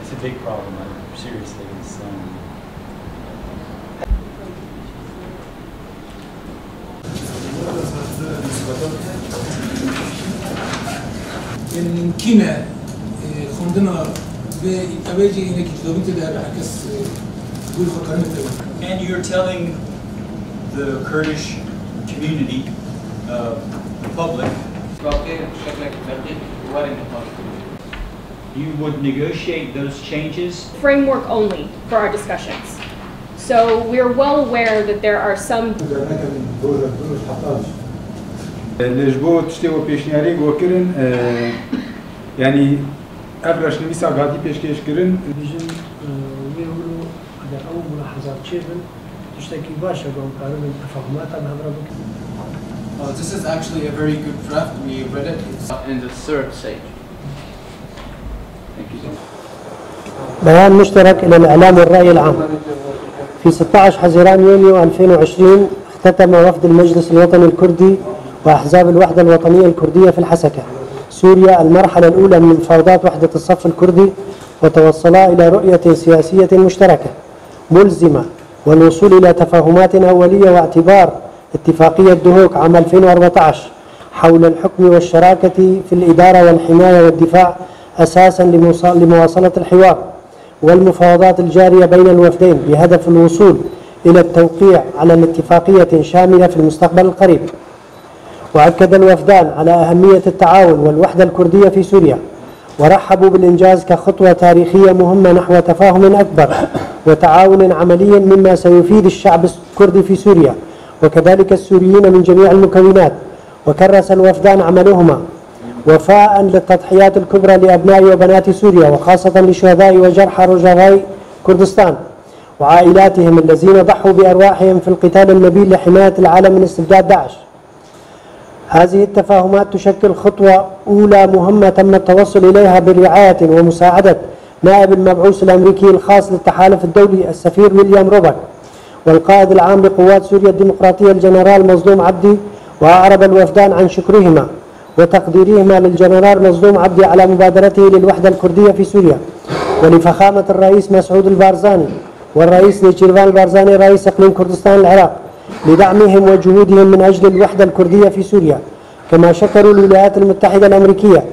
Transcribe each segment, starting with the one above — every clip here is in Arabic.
It's a big problem, uh, seriously. It's, um, یعنی ممکنه خوندنا به ایتابیجی اینه که دوباره در عکس گول فکرنه تبا And you're telling the Kurdish community, uh, the public, واقع شكلك دقيق وارد النقاط you would negotiate those changes framework only for our discussions. So we're well aware that there are some لجبو تشتي و پیشنیاری گو کرن آه، یعنی افرش نویسا گاتی پیشکش کرن بيجن ويقولوا على أول ملاحظات شيفن تشتكي باشا قوم كانوا من تفاهمات على هبرة Uh, this is actually a very good draft. We read it. It's in the third stage. Thank you. بيان مشترك إلى الإعلام والرأي العام في 16 حزيران يونيو 2020 اختتم وفد المجلس الوطني الكردي وأحزاب الوحدة الوطنية الكردية في الحسكة. سوريا المرحلة الأولى من مفاوضات وحدة الصف الكردي وتوصلا إلى رؤية سياسية مشتركة ملزمة والوصول إلى تفاهمات أولية واعتبار اتفاقية دهوك عام 2014 حول الحكم والشراكة في الإدارة والحماية والدفاع أساسا لمواصلة الحوار والمفاوضات الجارية بين الوفدين بهدف الوصول إلى التوقيع على الاتفاقية شاملة في المستقبل القريب. وأكد الوفدان على أهمية التعاون والوحدة الكردية في سوريا ورحبوا بالإنجاز كخطوة تاريخية مهمة نحو تفاهم أكبر وتعاون عملي مما سيفيد الشعب الكردي في سوريا. وكذلك السوريين من جميع المكونات وكرس الوفدان عملهما وفاء للتضحيات الكبرى لأبناء وبنات سوريا وخاصة لشهداء وجرحى رجاء كردستان وعائلاتهم الذين ضحوا بأرواحهم في القتال النبيل لحماية العالم من استبداد داعش. هذه التفاهمات تشكل خطوة أولى مهمة تم التوصل إليها برعاية ومساعدة نائب المبعوث الأمريكي الخاص للتحالف الدولي السفير ويليام روبرت والقائد العام لقوات سوريا الديمقراطية الجنرال مظلوم عبدي وأعرب الوفدان عن شكرهما وتقديرهما للجنرال مظلوم عبدي على مبادرته للوحدة الكردية في سوريا ولفخامة الرئيس مسعود البارزاني والرئيس نيتشيرفان البارزاني رئيس إقليم كردستان العراق لدعمهم وجهودهم من أجل الوحدة الكردية في سوريا كما شكروا الولايات المتحدة الأمريكية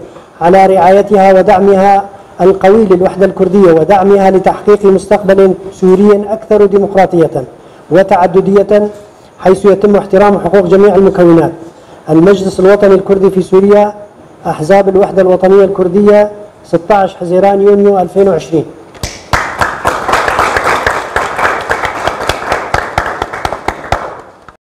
على رعايتها ودعمها القوي للوحدة الكردية ودعمها لتحقيق مستقبل سوري أكثر ديمقراطية وتعددية حيث يتم احترام حقوق جميع المكونات. المجلس الوطني الكردي في سوريا أحزاب الوحدة الوطنية الكردية 16 حزيران يونيو 2020